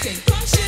Everything functions.